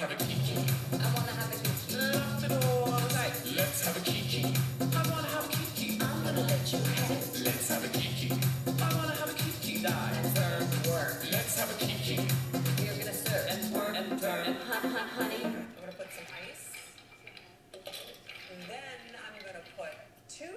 have a kiki. I wanna have a kiki. Left it all night. Let's have a kiki. I wanna have a kiki. I'm gonna let you have it. Let's have a kiki. I wanna have a kiki. Dive and turn work. Let's have a kiki. We're gonna stir and turn and turn and hot hot honey. I'm gonna put some ice. And then I'm gonna put two